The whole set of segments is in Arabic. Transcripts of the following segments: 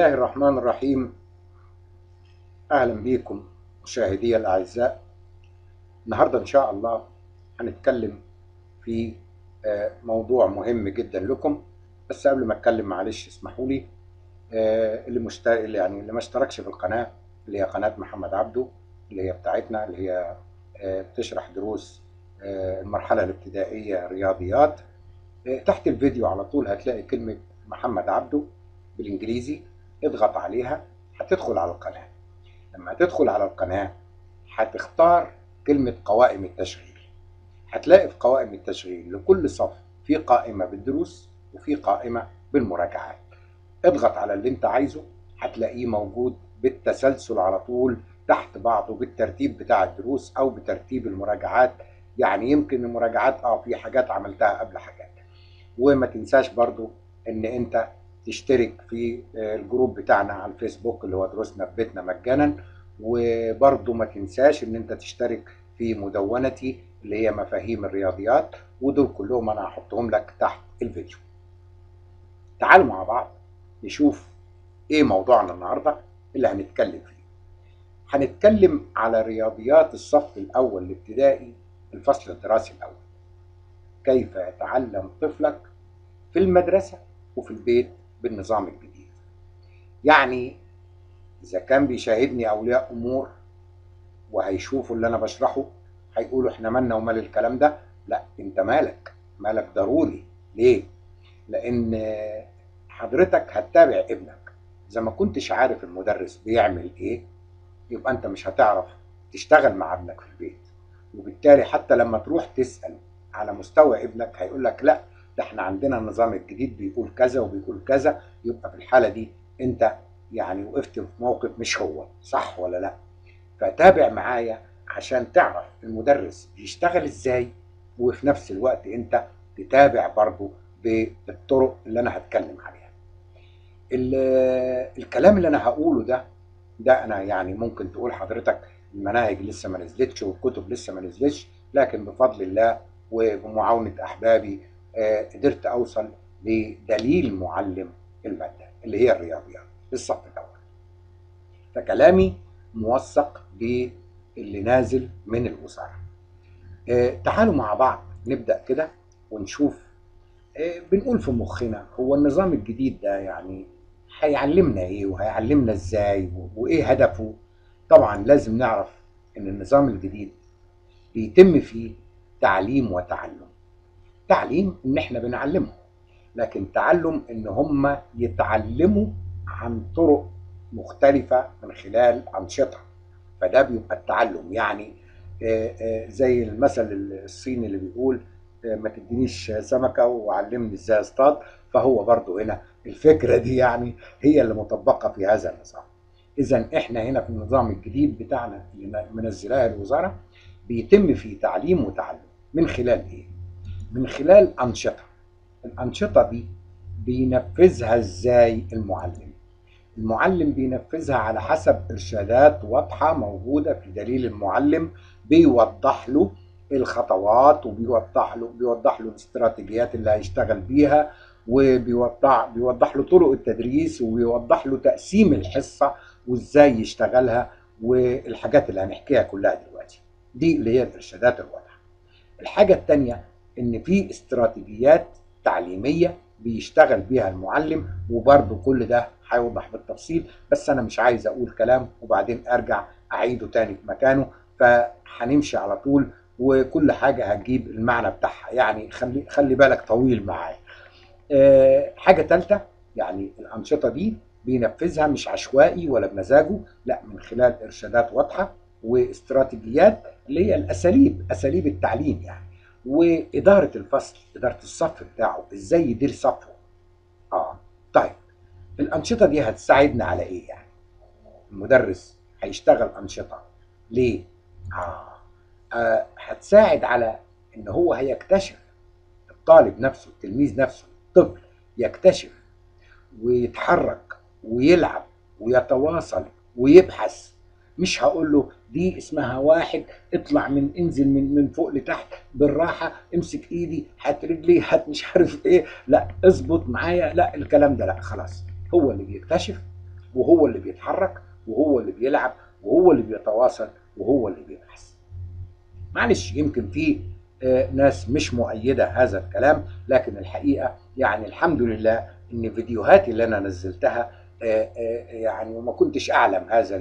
الله الرحمن الرحيم أهلا بكم مشاهدي الأعزاء. النهاردة إن شاء الله هنتكلم في آه، موضوع مهم جدا لكم. بس قبل ما أتكلم معلش اسمحوا لي آه، اللي مشترك يعني اللي ما اشتركش في القناة اللي هي قناة محمد عبده اللي هي بتاعتنا اللي هي آه، بتشرح دروس المرحلة الابتدائية رياضيات. تحت الفيديو على طول هتلاقي كلمة محمد عبده بالإنجليزي. اضغط عليها هتدخل على القناة. لما تدخل على القناة هتختار كلمة قوائم التشغيل. هتلاقي في قوائم التشغيل لكل صف في قائمة بالدروس وفي قائمة بالمراجعات. اضغط على اللي انت عايزه هتلاقيه موجود بالتسلسل على طول تحت بعضه بالترتيب بتاع الدروس أو بترتيب المراجعات. يعني يمكن المراجعات آه في حاجات عملتها قبل حاجات. وما تنساش برضو إن أنت تشترك في الجروب بتاعنا على الفيسبوك اللي هو دروسنا في بيتنا مجانا. وبرضو ما تنساش إن أنت تشترك في مدونتي اللي هي مفاهيم الرياضيات ودول كلهم أنا هحطهم لك تحت الفيديو. تعالوا مع بعض نشوف إيه موضوعنا النهارده اللي هنتكلم فيه. هنتكلم على رياضيات الصف الأول الابتدائي الفصل الدراسي الأول. كيف يتعلم طفلك في المدرسة وفي البيت؟ بالنظام الجديد. يعني إذا كان بيشاهدني أولياء أمور وهيشوفوا اللي أنا بشرحه هيقولوا إحنا مالنا ومال الكلام ده لا أنت مالك؟ مالك ضروري؟ ليه؟ لأن حضرتك هتتابع ابنك. إذا ما كنتش عارف المدرس بيعمل إيه يبقى أنت مش هتعرف تشتغل مع ابنك في البيت. وبالتالي حتى لما تروح تسأل على مستوى ابنك هيقول لك لا ده إحنا عندنا النظام الجديد بيقول كذا وبيقول كذا يبقى في الحالة دي انت يعني وقفت في موقف مش هو صح ولا لا؟ فتابع معايا عشان تعرف المدرس بيشتغل إزاي وفي نفس الوقت انت تتابع برضه بالطرق اللي أنا هتكلم عليها. ال- الكلام اللي أنا هقوله ده ده أنا يعني ممكن تقول حضرتك المناهج لسه ما نزلتش والكتب لسه ما نزلتش لكن بفضل الله وبمعاونة أحبابي قدرت أوصل لدليل معلم المادة اللي هي الرياضيات الصف الأول فكلامي موثق باللي نازل من الوزارة. آه، تعالوا مع بعض نبدأ كده ونشوف. آه، بنقول في مخنا هو النظام الجديد ده يعني هيعلمنا إيه وهيعلمنا إزاي وإيه هدفه؟ طبعا لازم نعرف إن النظام الجديد بيتم فيه تعليم وتعلم. تعليم إن إحنا بنعلمهم. لكن تعلم إن هم يتعلموا عن طرق مختلفة من خلال أنشطة. فده بيبقى التعلم. يعني آه، آه، زي المثل الصيني اللي بيقول آه، ما تدينيش سمكة وعلمني إزاي أصطاد. فهو برضو هنا الفكرة دي يعني هي اللي مطبقة في هذا النظام. إذا إحنا هنا في النظام الجديد بتاعنا اللي منزلاه الوزارة بيتم فيه تعليم وتعلم. من خلال إيه؟ من خلال أنشطة الأنشطة دي بينفذها إزاي المعلم؟ المعلم بينفذها على حسب إرشادات واضحة موجودة في دليل المعلم بيوضح له الخطوات وبيوضح له بيوضح له الاستراتيجيات اللي هيشتغل بيها وبيوضح بيوضح له طرق التدريس وبيوضح له تقسيم الحصة وإزاي يشتغلها والحاجات اللي هنحكيها كلها دلوقتي. دي اللي هي الإرشادات الواضحة. الحاجة التانية إن في استراتيجيات تعليمية بيشتغل بيها المعلم وبرضه كل ده هيوضح بالتفصيل بس أنا مش عايز أقول كلام وبعدين أرجع أعيده تاني في مكانه فهنمشي على طول وكل حاجة هتجيب المعنى بتاعها. يعني خلي خلي بالك طويل معايا. آه، حاجة تالتة يعني الأنشطة دي بينفذها مش عشوائي ولا بمزاجه لا من خلال إرشادات واضحة واستراتيجيات اللي هي الأساليب أساليب التعليم يعني. وإدارة الفصل إدارة الصف بتاعه إزاي يدير صفه آه طيب الأنشطة دي هتساعدنا على إيه يعني المدرس هيشتغل أنشطة ليه؟ آه, آه هتساعد على إن هو هيكتشف الطالب نفسه التلميذ نفسه الطفل يكتشف ويتحرك ويلعب ويتواصل ويبحث مش هقول له دي اسمها واحد اطلع من انزل من من فوق لتحت بالراحة امسك ايدي هات رجلي هات مش عارف إيه لا اظبط معايا لا الكلام ده لا خلاص. هو اللي بيكتشف وهو اللي بيتحرك وهو اللي بيلعب وهو اللي بيتواصل وهو اللي بيبحث. معلش يمكن في آه، ناس مش مؤيدة هذا الكلام لكن الحقيقة يعني الحمد لله إن فيديوهاتي اللي أنا نزلتها آه، آه، يعني وما كنتش أعلم هذا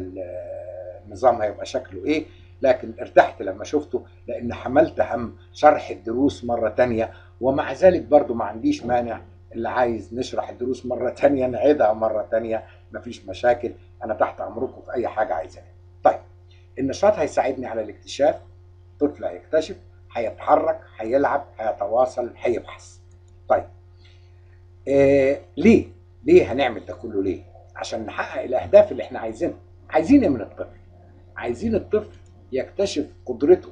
النظام هيبقى شكله إيه. لكن ارتحت لما شفته لأن حملت هم شرح الدروس مرة تانية ومع ذلك برضو ما عنديش مانع اللي عايز نشرح الدروس مرة تانية نعيدها مرة تانية مفيش مشاكل أنا تحت أمركم في أي حاجة عايزاها طيب النشاط هيساعدني على الاكتشاف طفل هيكتشف هيتحرك هيلعب هيتواصل هيبحث. طيب آه ليه؟ ليه هنعمل ده كله ليه؟ عشان نحقق الأهداف اللي إحنا عايزينها. عايزين إيه من الطفل؟ عايزين الطفل يكتشف قدرته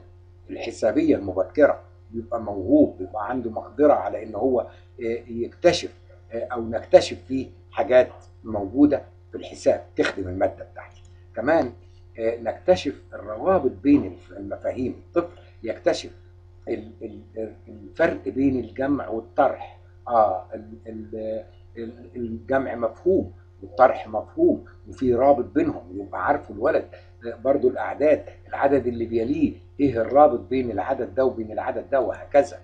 الحسابية المبكرة بيبقى موهوب بيبقى عنده مقدرة على إن هو آه، يكتشف آه، أو نكتشف فيه حاجات موجودة في الحساب تخدم المادة بتاعتي. كمان آه، نكتشف الروابط بين المفاهيم. الطفل يكتشف ال- ال- الفرق بين الجمع والطرح. آه ال- ال- ال- الجمع مفهوم والطرح مفهوم وفي رابط بينهم يبقى عارفه الولد آه، برضو الأعداد العدد اللي بيليه إيه الرابط بين العدد ده وبين العدد ده وهكذا.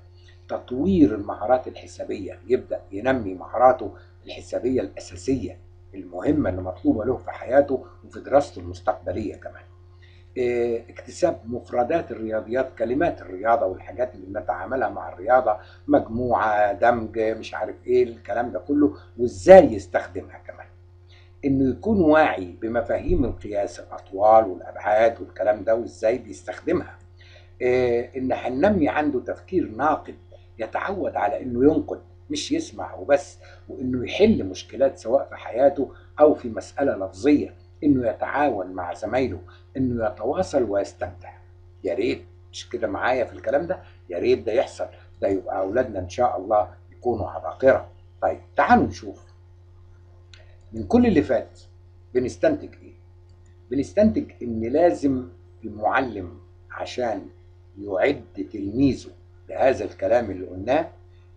تطوير المهارات الحسابية يبدأ ينمي مهاراته الحسابية الأساسية المهمة اللي مطلوبة له في حياته وفي دراسته المستقبلية كمان. آه، اكتساب مفردات الرياضيات كلمات الرياضة والحاجات اللي بنتعاملها مع الرياضة مجموعة دمج مش عارف إيه الكلام ده كله وإزاي يستخدمها كمان. إنه يكون واعي بمفاهيم القياس الأطوال والأبعاد والكلام ده وإزاي بيستخدمها. آه، إن هننمي عنده تفكير ناقد يتعود على إنه ينقد مش يسمع وبس وإنه يحل مشكلات سواء في حياته أو في مسألة لفظية إنه يتعاون مع زمايله إنه يتواصل ويستمتع. يا ريت مش كده معايا في الكلام ده؟ يا ريت ده يحصل. ده يبقى أولادنا إن شاء الله يكونوا عباقرة. طيب تعالوا نشوف. من كل اللي فات بنستنتج إيه؟ بنستنتج إن لازم المعلم عشان يعد تلميذه لهذا الكلام اللي قلناه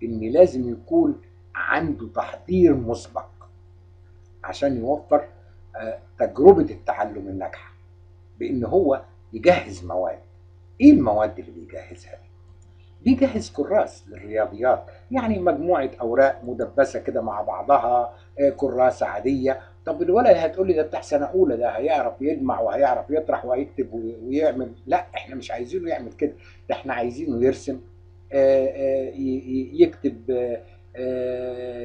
إن لازم يكون عنده تحضير مسبق عشان يوفر آه، تجربة التعلم الناجحة بإن هو يجهز مواد. إيه المواد اللي بيجهزها دي؟ بيجهز كراس للرياضيات يعني مجموعة أوراق مدبسة كده مع بعضها آه، كراسة عادية. طب الولد هتقول لي ده بتاع سنة أولى ده هيعرف يجمع وهيعرف يطرح وهيكتب وي- ويعمل. لا إحنا مش عايزينه يعمل كده ده إحنا عايزينه يرسم آه، آه، يكتب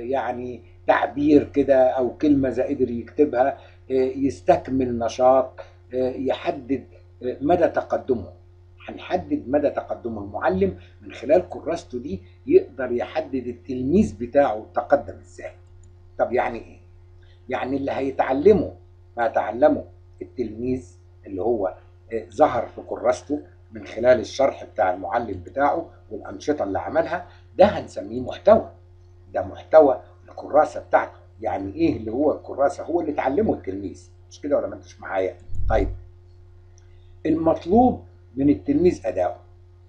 يعني تعبير كده أو كلمة إذا قدر يكتبها يستكمل نشاط يحدد مدى تقدمه. هنحدد مدى تقدم المعلم من خلال كراسته دي يقدر يحدد التلميذ بتاعه تقدم إزاي. طب يعني إيه؟ يعني اللي هيتعلمه ما تعلمه التلميذ اللي هو آه، ظهر في كراسته من خلال الشرح بتاع المعلم بتاعه والأنشطة اللي عملها ده هنسميه محتوى. ده محتوى الكراسة بتاعته. يعني إيه اللي هو الكراسة؟ هو اللي اتعلمه التلميذ. مش كده ولا ما أنتش معايا؟ طيب. المطلوب من التلميذ أداؤه.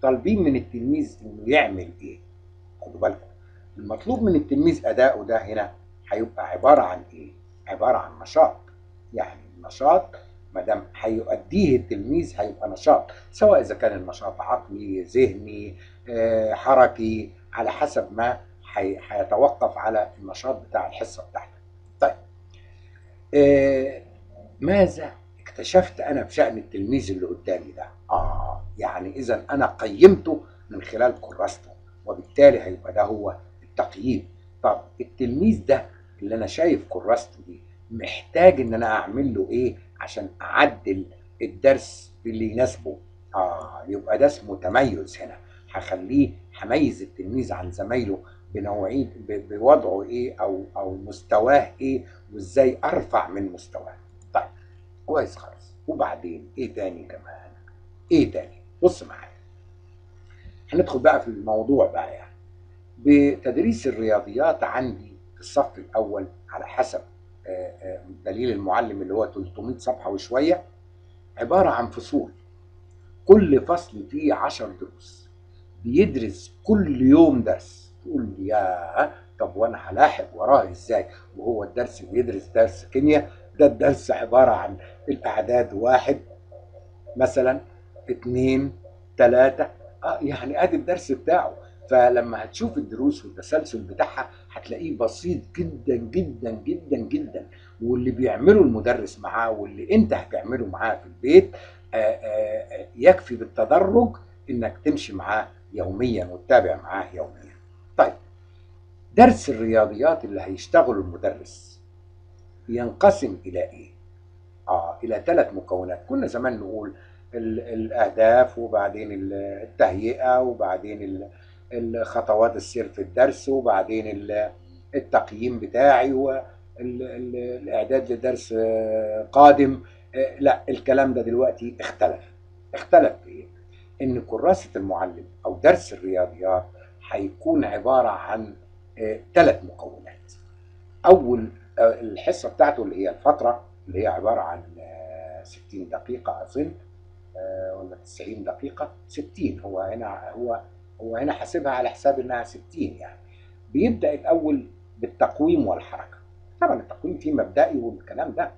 طالبين من التلميذ إنه يعمل إيه؟ خدوا بالكم. المطلوب من التلميذ أداؤه ده هنا هيبقى عبارة عن إيه؟ عبارة عن نشاط. يعني النشاط ما دام هيؤديه التلميذ هيبقى نشاط سواء إذا كان النشاط عقلي ذهني آه، حركي على حسب ما هي- هيتوقف على النشاط بتاع الحصة بتاعتك. طيب آه، ماذا اكتشفت أنا بشأن التلميذ اللي قدامي ده؟ آه يعني اذا أنا قيمته من خلال كراسته وبالتالي هيبقى ده هو التقييم. طب التلميذ ده اللي أنا شايف كراسته دي محتاج إن أنا أعمل له إيه عشان أعدل الدرس اللي يناسبه؟ آه يبقى ده اسمه تميز هنا. هخليه هميز التلميذ عن زمايله بنوعيه بوضعه إيه أو أو مستواه إيه وإزاي أرفع من مستواه. طيب كويس خالص وبعدين إيه تاني كمان إيه تاني؟ بص معايا. هندخل بقى في الموضوع بقى يعني. بتدريس الرياضيات عندي في الصف الأول على حسب آه، آه، دليل المعلم اللي هو 300 صفحة وشوية عبارة عن فصول. كل فصل فيه 10 دروس. بيدرس كل يوم درس. تقول لي يا طب وأنا هلاحق وراه إزاي؟ وهو الدرس بيدرس درس كيمياء. ده الدرس عبارة عن الأعداد واحد مثلا. اتنين تلاتة آه يعني آدي الدرس بتاعه فلما هتشوف الدروس والتسلسل بتاعها هتلاقيه بسيط جدا جدا جدا جدا واللي بيعمله المدرس معاه واللي انت هتعمله معاه في البيت آآ آآ يكفي بالتدرج انك تمشي معاه يوميا وتتابع معاه يوميا. طيب درس الرياضيات اللي هيشتغله المدرس ينقسم إلى إيه؟ آه إلى ثلاث مكونات، كنا زمان نقول الأهداف وبعدين التهيئة وبعدين الخطوات السير في الدرس وبعدين التقييم بتاعي والاعداد لدرس قادم. لا الكلام ده دلوقتي اختلف. اختلف إيه؟ إن كراسة المعلم أو درس الرياضيات هيكون عبارة عن ثلاث مكونات. أول الحصة بتاعته اللي هي الفترة اللي هي عبارة عن 60 دقيقة أظن. ولا 90 دقيقة 60 هو هنا هو هو هنا حاسبها على حساب إنها 60 يعني. بيبدأ الأول بالتقويم والحركة. طبعا التقويم فيه مبدئي والكلام ده.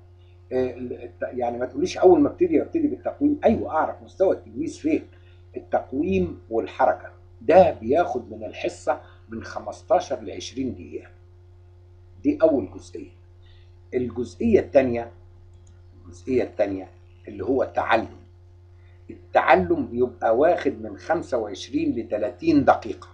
يعني ما تقوليش أول ما ابتدي ابتدي بالتقويم. أيوه أعرف مستوى التلميذ فين. التقويم والحركة. ده بياخد من الحصة من 15 ل 20 دقيقة. دي أول جزئية. الجزئية الثانية الجزئية الثانية اللي هو التعلم. التعلم بيبقى واخد من 25 ل 30 دقيقة.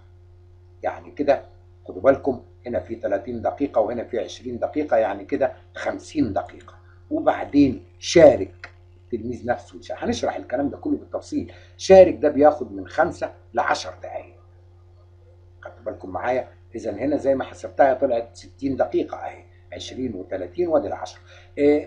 يعني كده خدوا بالكم هنا في 30 دقيقة وهنا في 20 دقيقة يعني كده 50 دقيقة. وبعدين شارك التلميذ نفسه هنشرح الكلام ده كله بالتفصيل. شارك ده بياخد من 5 ل 10 دقايق. خدتوا بالكم معايا؟ اذا هنا زي ما حسبتها طلعت 60 دقيقة أهي. 20 و30 وادي ال 10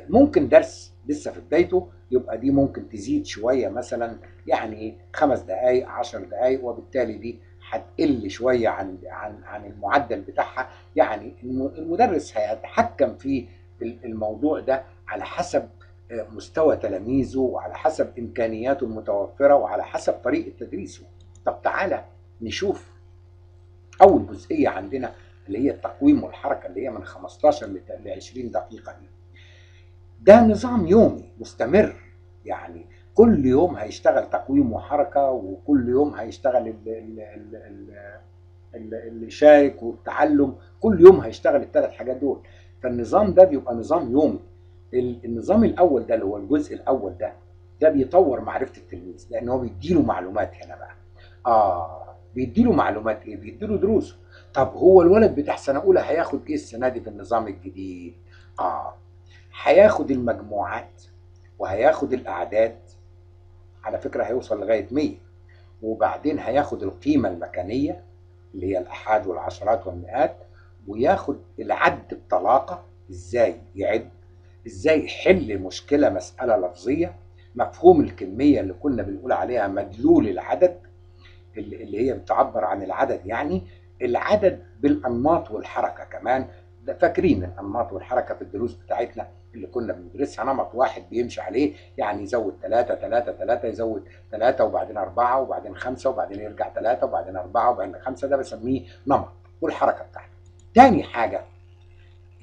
ممكن درس لسه في بدايته يبقى دي ممكن تزيد شوية مثلا يعني خمس دقائق 10 دقائق وبالتالي دي هتقل شوية عن عن عن المعدل بتاعها. يعني المدرس هيتحكم في الموضوع ده على حسب مستوى تلاميذه وعلى حسب إمكانياته المتوفرة وعلى حسب طريقة تدريسه. طب تعالى نشوف أول جزئية عندنا اللي هي التقويم والحركة اللي هي من 15 ل 20 دقيقة دي. ده نظام يومي مستمر. يعني كل يوم هيشتغل تقويم وحركة وكل يوم هيشتغل اللي شارك والتعلم. كل يوم هيشتغل الثلاث حاجات دول. فالنظام ده بيبقى نظام يومي. النظام الأول ده اللي هو الجزء الأول ده ده بيطور معرفة التلميذ لأن هو بيديله معلومات هنا بقى. آه بيديله معلومات إيه؟ بيديله دروسه. طب هو الولد بتاع سنة أولى هياخد إيه السنة دي في النظام الجديد؟ آه هياخد المجموعات وهياخد الأعداد على فكرة هيوصل لغاية 100 وبعدين هياخد القيمة المكانية اللي هي الاحاد والعشرات والمئات وياخد العد بطلاقة إزاي يعد؟ إزاي يحل مشكلة مسألة لفظية؟ مفهوم الكمية اللي كنا بنقول عليها مدلول العدد اللي هي بتعبر عن العدد يعني العدد بالأنماط والحركة كمان فاكرين الأنماط والحركة في الدروس بتاعتنا اللي كنا بندرسها نمط واحد بيمشي عليه يعني يزود ثلاثة ثلاثة ثلاثة يزود ثلاثة وبعدين أربعة وبعدين خمسة وبعدين يرجع ثلاثة وبعدين أربعة وبعدين خمسة ده بسميه نمط والحركة بتاعته. تاني حاجة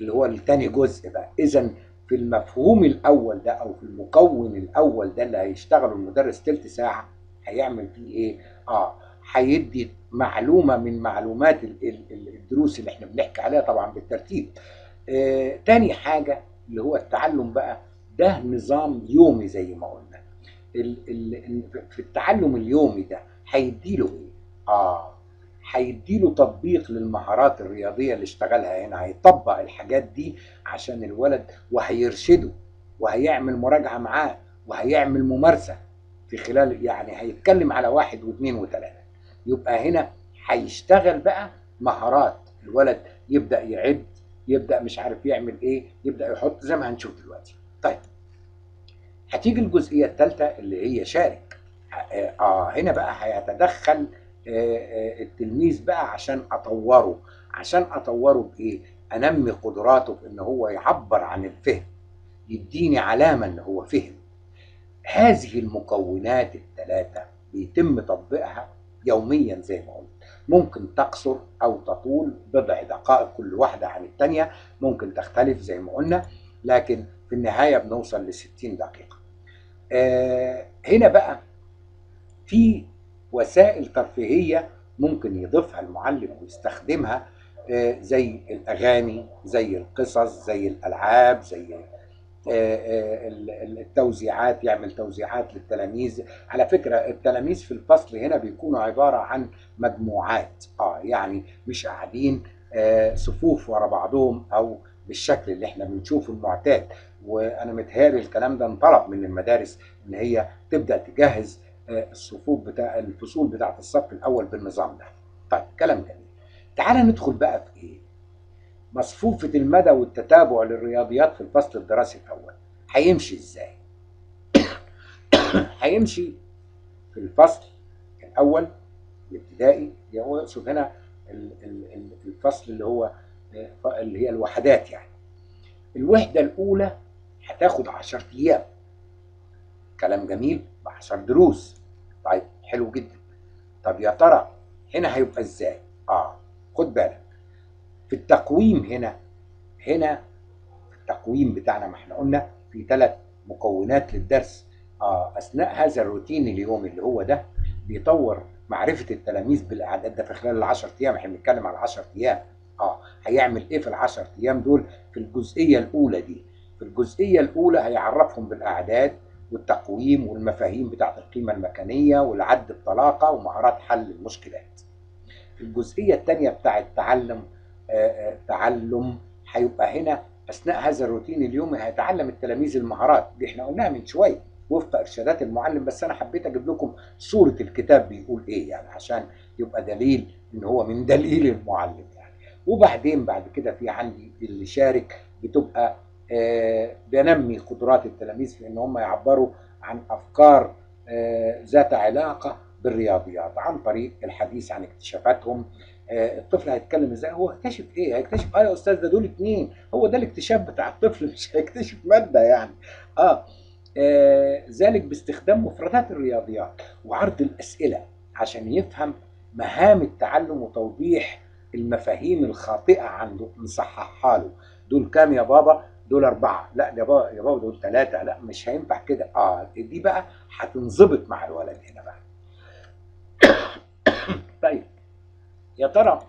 اللي هو التاني جزء بقى إذا في المفهوم الأول ده أو في المكون الأول ده اللي هيشتغله المدرس تلت ساعة هيعمل فيه إيه؟ آه هيدي معلومة من معلومات الدروس اللي إحنا بنحكي عليها طبعا بالترتيب. آه تاني حاجة اللي هو التعلم بقى ده نظام يومي زي ما قلنا في التعلم اليومي ده هيديله إيه؟ آه هيديله تطبيق للمهارات الرياضية اللي اشتغلها هنا هيطبق الحاجات دي عشان الولد وهيرشده وهيعمل مراجعة معاه وهيعمل ممارسة في خلال يعني هيتكلم على واحد واثنين وثلاثة يبقى هنا هيشتغل بقى مهارات. الولد يبدأ يعد يبدأ مش عارف يعمل إيه يبدأ يحط زي ما هنشوف دلوقتي. طيب هتيجي الجزئية الثالثة اللي هي شارك. آه هنا بقى هيتدخل آه آه التلميذ بقى عشان أطوره. عشان أطوره بإيه؟ أنمي قدراته في إن هو يعبر عن الفهم. يديني علامة إن هو فهم. هذه المكونات الثلاثة بيتم تطبيقها يوميا زي ما قلت. ممكن تقصر أو تطول بضع دقائق كل واحدة عن الثانية ممكن تختلف زي ما قلنا لكن في النهاية بنوصل ل 60 دقيقة. آه، هنا بقى في وسائل ترفيهية ممكن يضيفها المعلم ويستخدمها آه، زي الأغاني زي القصص زي الألعاب زي التوزيعات يعمل توزيعات للتلاميذ. على فكرة التلاميذ في الفصل هنا بيكونوا عبارة عن مجموعات. آه يعني مش قاعدين آه، صفوف ورا بعضهم أو بالشكل اللي إحنا بنشوفه المعتاد. وأنا متهيألي الكلام ده انطلب من المدارس إن هي تبدأ تجهز آه، الصفوف بتاع الفصول بتاعة الصف الأول بالنظام ده. طيب كلام جميل. تعال ندخل بقى في إيه؟ مصفوفة المدى والتتابع للرياضيات في الفصل الدراسي الأول. هيمشي إزاي؟ هيمشي في الفصل الأول الابتدائي هو يقصد هنا ال- ال- ال- الفصل اللي هو اللي هي الوحدات يعني. الوحدة الأولى هتاخد 10 أيام. كلام جميل ب 10 دروس. طيب حلو جدا. طب يا ترى هنا هيبقى إزاي؟ آه خد بالك. في التقويم هنا. هنا التقويم بتاعنا ما إحنا قلنا في ثلاث مكونات للدرس. آه أثناء هذا الروتين اليومي اللي هو ده بيطور معرفة التلاميذ بالأعداد ده في خلال ال 10 أيام. إحنا بنتكلم على 10 أيام. آه هيعمل إيه في ال 10 أيام دول؟ في الجزئية الأولى دي. في الجزئية الأولى هيعرفهم بالأعداد والتقويم والمفاهيم بتاعت القيمة المكانية والعد بطلاقة ومهارات حل المشكلات. في الجزئية الثانية بتاعت تعلم تعلم هيبقى هنا أثناء هذا الروتين اليومي هيتعلم التلاميذ المهارات. دي إحنا قلناها من شوية وفق إرشادات المعلم بس أنا حبيت أجيب لكم صورة الكتاب بيقول إيه يعني عشان يبقى دليل إن هو من دليل المعلم يعني. وبعدين بعد كده في عندي اللي شارك بتبقى آه، بنمي قدرات التلاميذ في إن هم يعبروا عن أفكار آه، ذات علاقة بالرياضيات عن طريق الحديث عن اكتشافاتهم. آه، الطفل هيتكلم إزاي؟ هو اكتشف إيه؟ هيكتشف آه يا أستاذ ده دول اتنين. هو ده الاكتشاف بتاع الطفل مش هيكتشف مادة يعني. آه, آه ذلك باستخدام مفردات الرياضيات وعرض الأسئلة عشان يفهم مهام التعلم وتوضيح المفاهيم الخاطئة عنده. نصححها له دول كام يا بابا؟ دول أربعة. لا يا بابا يا بابا دول ثلاثة لا مش هينفع كده. آه دي بقى هتنظبط مع الولد هنا بقى. طيب يا ترى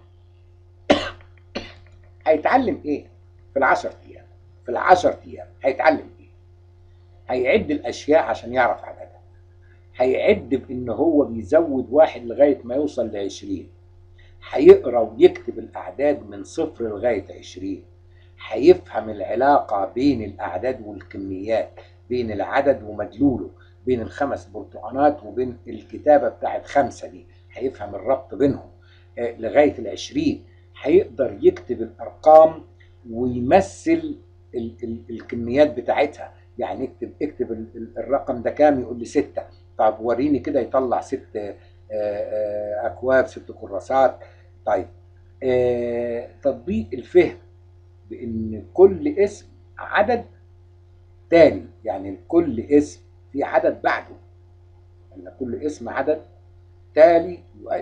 هيتعلم إيه؟ في العشر أيام. في العشر أيام هيتعلم إيه؟ هيعد الأشياء عشان يعرف عددها. هيعد بإن هو بيزود واحد لغاية ما يوصل لعشرين. هيقرأ ويكتب الأعداد من صفر لغاية عشرين. هيفهم العلاقة بين الأعداد والكميات بين العدد ومدلوله بين الخمس برتقانات وبين الكتابة بتاعت خمسة دي. هيفهم الربط بينهم. آه، لغاية العشرين هيقدر يكتب الأرقام ويمثل ال ال الكميات بتاعتها. يعني اكتب اكتب ال- ال- الرقم ده كام؟ يقول لي ستة. طب وريني كده يطلع ست آه، آه، أكواب ست كراسات. طيب تطبيق الفهم بإن كل اسم عدد تالي. يعني كل اسم في عدد بعده. ان كل اسم عدد تالي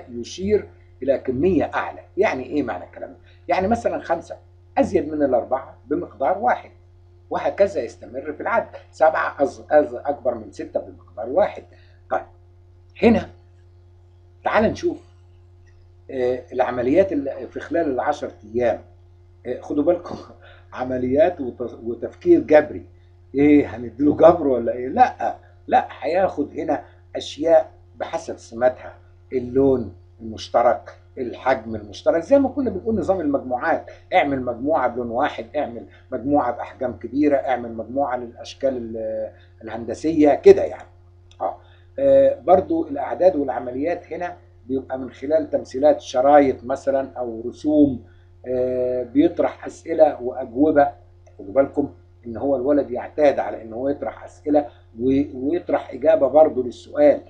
يشير إلى كمية أعلى. يعني إيه معنى الكلام؟ ده يعني مثلا خمسة أزيد من الأربعة بمقدار واحد وهكذا يستمر في العد سبعة أز أز أكبر من ستة بمقدار واحد. طيب هنا تعال نشوف آه، العمليات اللي في خلال العشر أيام. آه، خدوا بالكم عمليات وت- وتفكير جبري. إيه هنديله جبر ولا إيه؟ لا لا هياخد هنا أشياء بحسب سماتها اللون المشترك الحجم المشترك. زي ما كنا بنقول نظام المجموعات. اعمل مجموعة بلون واحد اعمل مجموعة بأحجام كبيرة اعمل مجموعة للأشكال ال- الهندسية كده يعني. آه. آه، برضو الأعداد والعمليات هنا بيبقى من خلال تمثيلات شرايط مثلا أو رسوم آه، بيطرح أسئلة وأجوبة. خدوا بالكم إن هو الولد يعتاد على إن هو يطرح أسئلة ويطرح إجابة برضه للسؤال.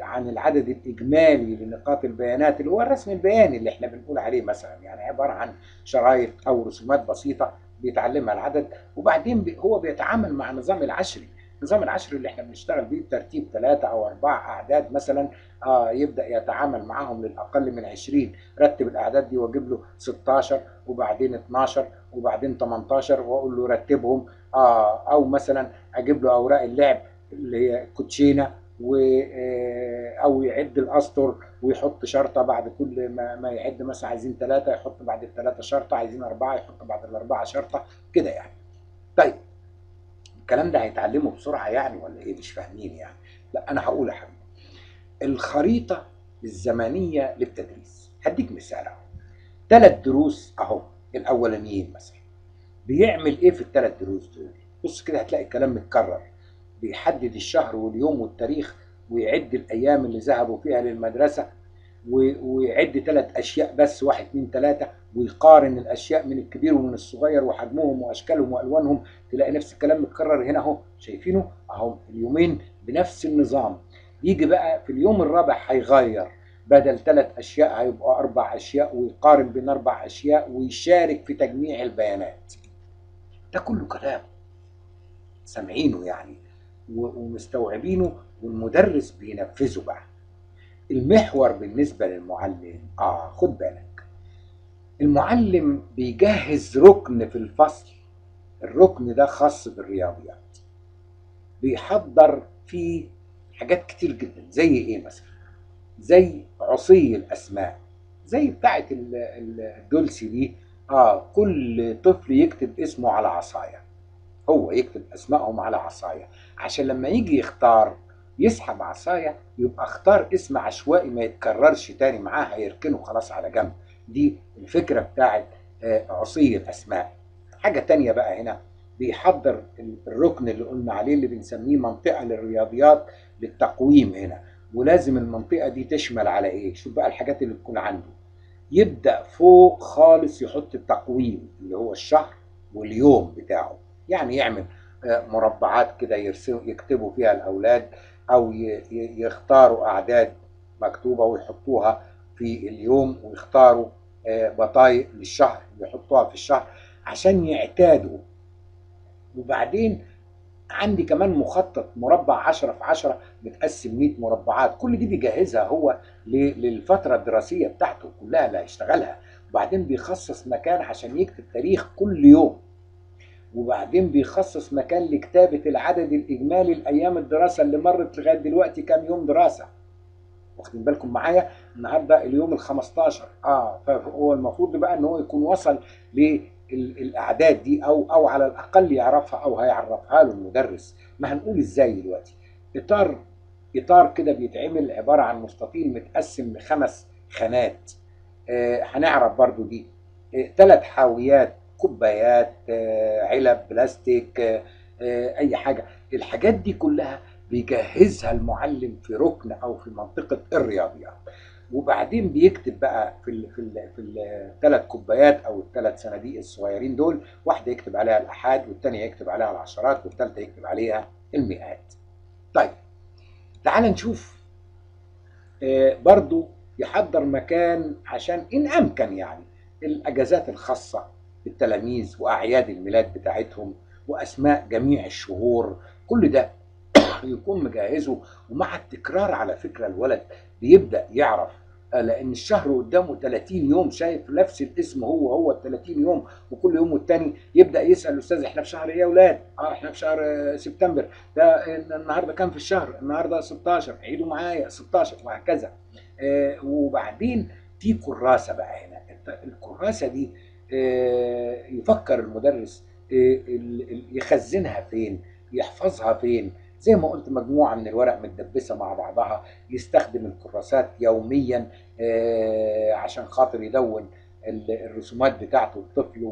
عن العدد الإجمالي لنقاط البيانات اللي هو الرسم البياني اللي إحنا بنقول عليه مثلا. يعني عبارة عن شرايط أو رسومات بسيطة بيتعلمها العدد وبعدين هو بيتعامل مع نظام العشري. نظام العشر اللي إحنا بنشتغل بيه بترتيب ثلاثة أو أربع أعداد مثلا آه يبدأ يتعامل معاهم للأقل من 20 رتب الأعداد دي وأجيب له 16 وبعدين 12 وبعدين 18 وأقول له رتبهم آه أو مثلا أجيب له أوراق اللعب اللي هي كوتشينة و أو يعد الأسطر ويحط شرطة بعد كل ما, ما يعد مثلا عايزين ثلاثة يحط بعد الثلاثه شرطة عايزين أربعة يحط بعد الأربعة شرطة كده يعني. طيب الكلام ده هيتعلمه بسرعة يعني ولا إيه مش فاهمين يعني؟ لا أنا هقول يا حبيبي. الخريطة الزمنية للتدريس هديك مثال أهو. ثلاث دروس أهو الأولانيين مثلا. بيعمل إيه في الثلاث دروس دول؟ بص كده هتلاقي الكلام متكرر. بيحدد الشهر واليوم والتاريخ ويعد الأيام اللي ذهبوا فيها للمدرسة ويعد ثلاث أشياء بس واحد اثنين ثلاثة ويقارن الأشياء من الكبير ومن الصغير وحجمهم وأشكالهم وألوانهم. تلاقي نفس الكلام متكرر هنا أهو. شايفينه؟ أهو اليومين بنفس النظام. يجي بقى في اليوم الرابع هيغير. بدل ثلاث أشياء هيبقى أربع أشياء ويقارن بين أربع أشياء ويشارك في تجميع البيانات. ده كله كلام. سامعينه يعني. ومستوعبينه والمدرس بينفذه بقى. المحور بالنسبة للمعلم آه خد بالك. المعلم بيجهز ركن في الفصل. الركن ده خاص بالرياضيات. بيحضر فيه حاجات كتير جدا. زي إيه مثلا؟ زي عصي الأسماء. زي بتاعه الدولسي دي. آه كل طفل يكتب اسمه على عصاية. هو يكتب أسمائهم على عصاية. عشان لما يجي يختار يسحب عصاية يبقى اختار اسم عشوائي ما يتكررش تاني معاه هيركنه خلاص على جنب. دي الفكرة بتاعت عصي الأسماء. حاجة تانية بقى هنا بيحضر الركن اللي قلنا عليه اللي بنسميه منطقة للرياضيات للتقويم هنا. ولازم المنطقة دي تشمل على إيه؟ شوف بقى الحاجات اللي تكون عنده. يبدأ فوق خالص يحط التقويم اللي هو الشهر واليوم بتاعه. يعني يعمل مربعات كده يرسموا يكتبوا فيها الأولاد أو يختاروا أعداد مكتوبة ويحطوها في اليوم ويختاروا بطايق للشهر يحطوها في الشهر عشان يعتادوا. وبعدين عندي كمان مخطط مربع 10 في 10 متقسم 100 مربعات كل دي بيجهزها هو للفترة الدراسية بتاعته كلها اللي هيشتغلها. وبعدين بيخصص مكان عشان يكتب تاريخ كل يوم. وبعدين بيخصص مكان لكتابة العدد الإجمالي لأيام الدراسة اللي مرت لغاية دلوقتي كام يوم دراسة. واخدين بالكم معايا؟ النهارده اليوم ال 15 آه فهو المفروض بقى إن هو يكون وصل للأعداد دي أو أو على الأقل يعرفها أو هيعرفها له المدرس. ما هنقول إزاي دلوقتي؟ اطار إطار كده بيتعمل عبارة عن مستطيل متقسم لخمس خانات. آه هنعرف برضو دي. ثلاث آه حاويات كوبايات آه علب بلاستيك آه أي حاجة. الحاجات دي كلها بيجهزها المعلم في ركن أو في منطقة الرياضيات. وبعدين بيكتب بقى في ال في ال في الثلاث كوبايات أو الثلاث صناديق الصغيرين دول واحدة يكتب عليها الأحاد والثانيه يكتب عليها العشرات والثالثه يكتب عليها المئات. طيب تعال نشوف. آه برضو يحضر مكان عشان إن أمكن يعني الأجازات الخاصة. بالتلاميذ وأعياد الميلاد بتاعتهم وأسماء جميع الشهور كل ده يكون مجهزه ومع التكرار على فكرة الولد بيبدأ يعرف لأن الشهر قدامه 30 يوم شايف نفس الاسم هو هو ال 30 يوم وكل يوم والتاني يبدأ يسأل الاستاذ إحنا في شهر إيه يا أولاد؟ آه إحنا في شهر سبتمبر ده النهارده كام في الشهر؟ النهارده 16 عيدوا معايا 16 وهكذا آه وبعدين في كراسة بقى هنا الكراسة دي آه يفكر المدرس آه يخزنها فين؟ يحفظها فين؟ زي ما قلت مجموعة من الورق متدبسة مع بعضها يستخدم الكراسات يوميا عشان خاطر يدون الرسومات بتاعته الطفل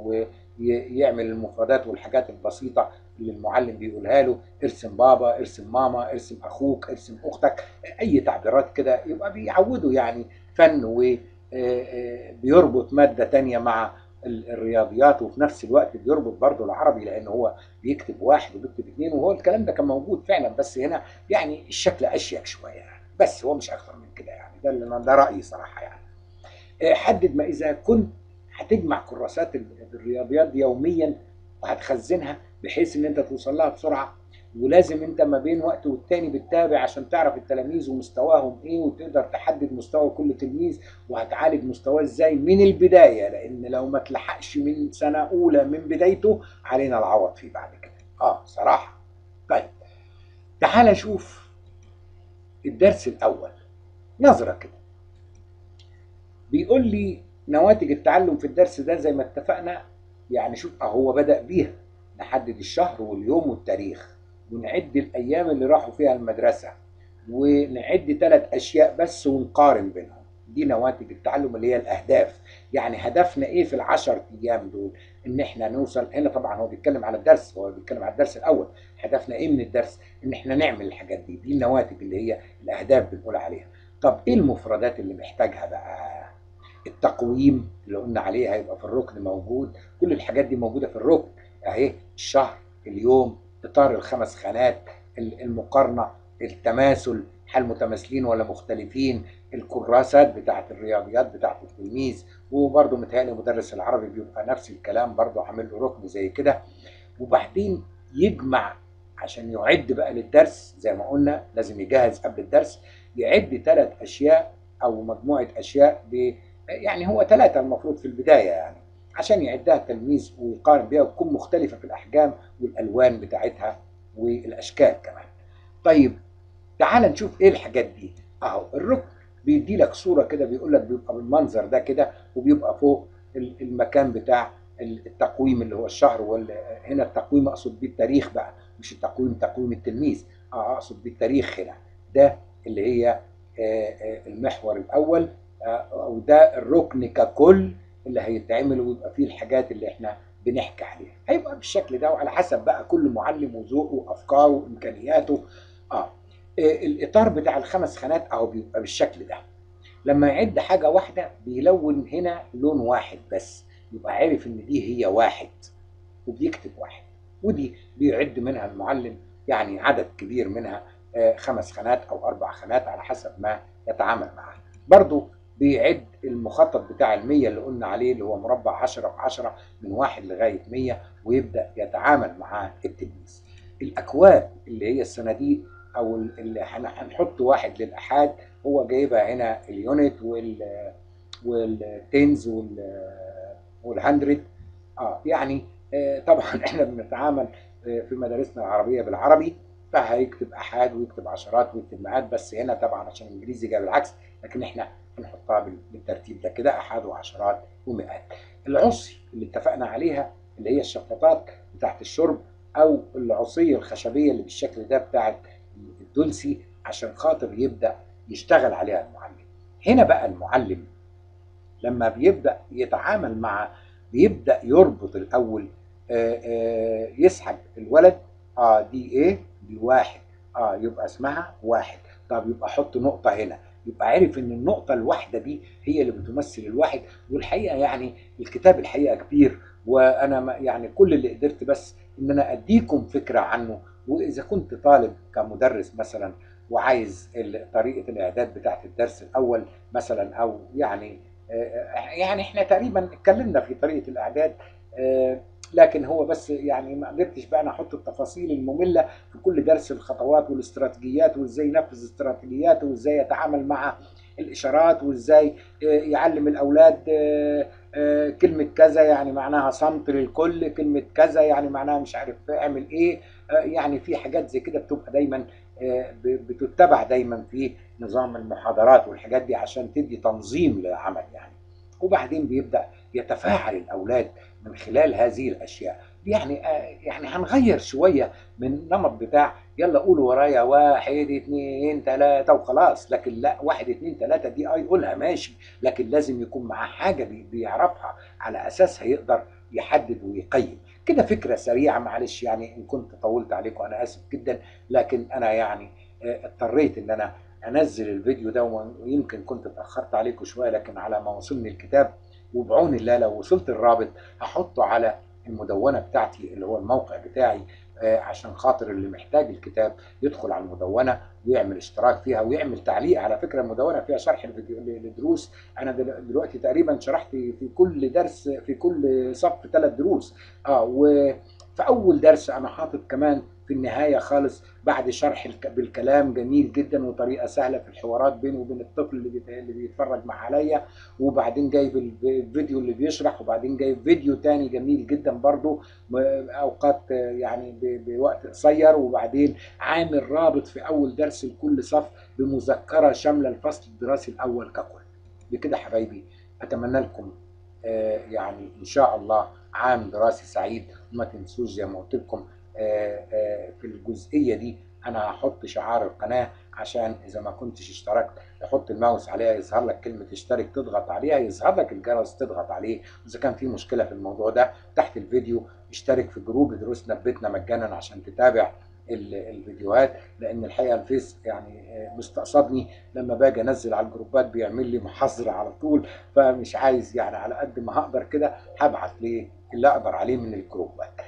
ويعمل المفردات والحاجات البسيطة اللي المعلم بيقولها له ارسم بابا ارسم ماما ارسم أخوك ارسم أختك أي تعبيرات كده يبقى بيعودوا يعني فن وبيربط مادة تانية مع الرياضيات وفي نفس الوقت بيربط برضه العربي لأن هو بيكتب واحد وبيكتب اثنين وهو الكلام ده كان موجود فعلا بس هنا يعني الشكل أشيك شوية يعني بس هو مش أكثر من كده يعني ده اللي ده رأيي صراحة يعني. حدد ما إذا كنت هتجمع كراسات الرياضيات دي يوميا وهتخزنها بحيث إن أنت توصل لها بسرعة ولازم انت ما بين وقت والتاني بتتابع عشان تعرف التلاميذ ومستواهم إيه وتقدر تحدد مستوى كل تلميذ وهتعالج مستواه إزاي من البداية لأن لو ما تلحقش من سنة أولى من بدايته علينا العوض فيه بعد كده. آه صراحة. طيب تعال نشوف الدرس الأول. نظرة كده. بيقول لي نواتج التعلم في الدرس ده زي ما اتفقنا يعني شوف هو بدأ بيها. نحدد الشهر واليوم والتاريخ. ونعد الأيام اللي راحوا فيها المدرسة ونعد ثلاث أشياء بس ونقارن بينهم. دي نواتج التعلم اللي هي الأهداف. يعني هدفنا إيه في العشر أيام دول؟ إن إحنا نوصل هنا طبعا هو بيتكلم على الدرس هو بيتكلم على الدرس الأول. هدفنا إيه من الدرس؟ إن إحنا نعمل الحاجات دي. دي النواتج اللي هي الأهداف بنقول عليها. طب إيه المفردات اللي محتاجها بقى؟ التقويم اللي قلنا عليه هيبقى في الركن موجود. كل الحاجات دي موجودة في الركن. أهي الشهر اليوم إطار الخمس خانات المقارنة التماثل هل متماثلين ولا مختلفين الكراسات بتاعة الرياضيات بتاعة التلميذ وبرده متهيألي مدرس العربي بيبقى نفس الكلام برده عامل له ركن زي كده. وبعدين يجمع عشان يعد بقى للدرس زي ما قلنا لازم يجهز قبل الدرس يعد ثلاث أشياء أو مجموعة أشياء ب يعني هو ثلاثة المفروض في البداية يعني. عشان يعدها التلميذ ويقارن بيها وتكون مختلفة في الأحجام والألوان بتاعتها والأشكال كمان. طيب تعال نشوف إيه الحاجات دي. أهو الركن بيدي لك صورة كده بيقول لك بيبقى بالمنظر ده كده وبيبقى فوق المكان بتاع التقويم اللي هو الشهر هنا التقويم أقصد بيه التاريخ بقى مش التقويم تقويم التلميذ أه أقصد بيه التاريخ هنا ده اللي هي المحور الأول أو ده الركن ككل اللي هيتعمل ويبقى فيه الحاجات اللي إحنا بنحكي عليها. هيبقى بالشكل ده وعلى حسب بقى كل معلم وذوقه وأفكاره وإمكانياته. آه. الإطار بتاع الخمس خانات أهو بيبقى بالشكل ده. لما يعد حاجة واحدة بيلون هنا لون واحد بس. يبقى عارف إن دي هي واحد وبيكتب واحد. ودي بيعد منها المعلم يعني عدد كبير منها آه خمس خانات أو أربع خانات على حسب ما يتعامل معها برضو بيعد المخطط بتاع المية اللي قلنا عليه اللي هو مربع 10 في 10 من واحد لغاية 100 ويبدأ يتعامل مع التلميذ. الأكواب اللي هي الصناديق أو اللي هنحط واحد للأحاد هو جايبها هنا اليونت وال والتنز وال والهندرد آه يعني آه طبعا إحنا بنتعامل آه في مدارسنا العربية بالعربي فهيكتب احاد ويكتب عشرات ويكتب مئات بس هنا طبعا عشان الإنجليزي جاب العكس لكن إحنا بنحطها بالترتيب ده كده احاد وعشرات ومئات. العصي اللي اتفقنا عليها اللي هي الشفاطات بتاعت الشرب أو العصية الخشبية اللي بالشكل ده بتاعت الدلسي عشان خاطر يبدأ يشتغل عليها المعلم. هنا بقى المعلم لما بيبدأ يتعامل مع بيبدأ يربط الأول آآ آآ يسحب الولد آه دي إيه؟ دي واحد. آه يبقى اسمها واحد. طب يبقى حط نقطة هنا. يبقى عرف إن النقطة الواحدة دي هي اللي بتمثل الواحد والحقيقة يعني الكتاب الحقيقة كبير وأنا يعني كل اللي قدرت بس إن أنا أديكم فكرة عنه وإذا كنت طالب كمدرس مثلا وعايز طريقة الإعداد بتاعت الدرس الأول مثلا أو يعني يعني إحنا تقريبا اتكلمنا في طريقة الإعداد لكن هو بس يعني ما قدرتش بقى أنا أحط التفاصيل المملة في كل درس الخطوات والاستراتيجيات وإزاي ينفذ استراتيجياته وإزاي يتعامل مع الإشارات وإزاي يعلم الأولاد كلمة كذا يعني معناها صمت للكل كلمة كذا يعني معناها مش عارف أعمل إيه يعني في حاجات زي كده بتبقى دايما بتتبع دايما في نظام المحاضرات والحاجات دي عشان تدي تنظيم للعمل يعني. وبعدين بيبدأ يتفاعل الأولاد من خلال هذه الأشياء. يعني يعني هنغير شوية من النمط بتاع يلا قولوا ورايا واحد اتنين تلاتة وخلاص. لكن لا واحد اتنين تلاتة دي آه يقولها ماشي. لكن لازم يكون معاه حاجة بيعرفها على اساسها يقدر يحدد ويقيم. كده فكرة سريعة معلش يعني إن كنت طولت عليكم أنا آسف جدا. لكن أنا يعني اضطريت إن أنا أنزل الفيديو ده ويمكن كنت اتأخرت عليكم شوية لكن على ما وصلني الكتاب وبعون الله لو وصلت الرابط هحطه على المدونة بتاعتي اللي هو الموقع بتاعي عشان خاطر اللي محتاج الكتاب يدخل على المدونة ويعمل اشتراك فيها ويعمل تعليق. على فكرة المدونة فيها شرح للدروس أنا دلوقتي تقريبا شرحت في كل درس في كل صف ثلاث دروس. آه و في أول درس أنا حاطط كمان في النهاية خالص بعد شرح الك- بالكلام جميل جدا وطريقة سهلة في الحوارات بيني وبين الطفل اللي بيت- اللي بيتفرج مع عليا وبعدين جايب الف- الفيديو اللي بيشرح وبعدين جايب فيديو تاني جميل جدا برضو آه، يعني بوقت قصير وبعدين عامل رابط في أول درس لكل صف بمذكرة شاملة الفصل الدراسي الأول ككل. بكده حبايبي أتمنى لكم آه، يعني إن شاء الله عام دراسي سعيد. وما تنسوش زي ما قلت لكم في الجزئية دي أنا هحط شعار القناة عشان إذا ما كنتش اشتركت تحط الماوس عليها يظهر لك كلمة اشترك تضغط عليها يظهر لك الجرس تضغط عليه. واذا كان في مشكلة في الموضوع ده تحت الفيديو اشترك في group دروسنا ببيتنا مجانا عشان تتابع ال- الفيديوهات لأن الحقيقة الفيس يعني آه، مستقصدني لما باجي أنزل على ال groups بيعمل لي محاضره على طول فمش عايز يعني على قد ما هقدر كده هبعت ليه اللي أقدر عليه من ال groups. آه،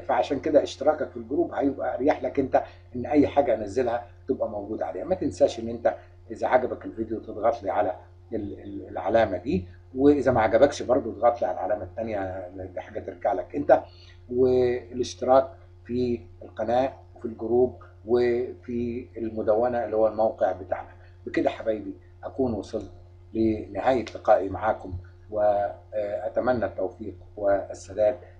فعشان كده اشتراكك في ال group هيبقى أريح لك أنت إن أي حاجة أنزلها تبقى موجودة عليها. ما تنساش إن أنت إذا عجبك الفيديو تضغط لي على ال- ال- العلامة دي وإذا ما عجبكش برضو اضغط لي على العلامة الثانية دي حاجة ترجع لك أنت. والاشتراك في القناة وفي الجروب وفي المدونة اللي هو الموقع بتاعنا. بكده حبايبي أكون وصلت لنهاية لقائي معاكم وأتمنى التوفيق والسداد.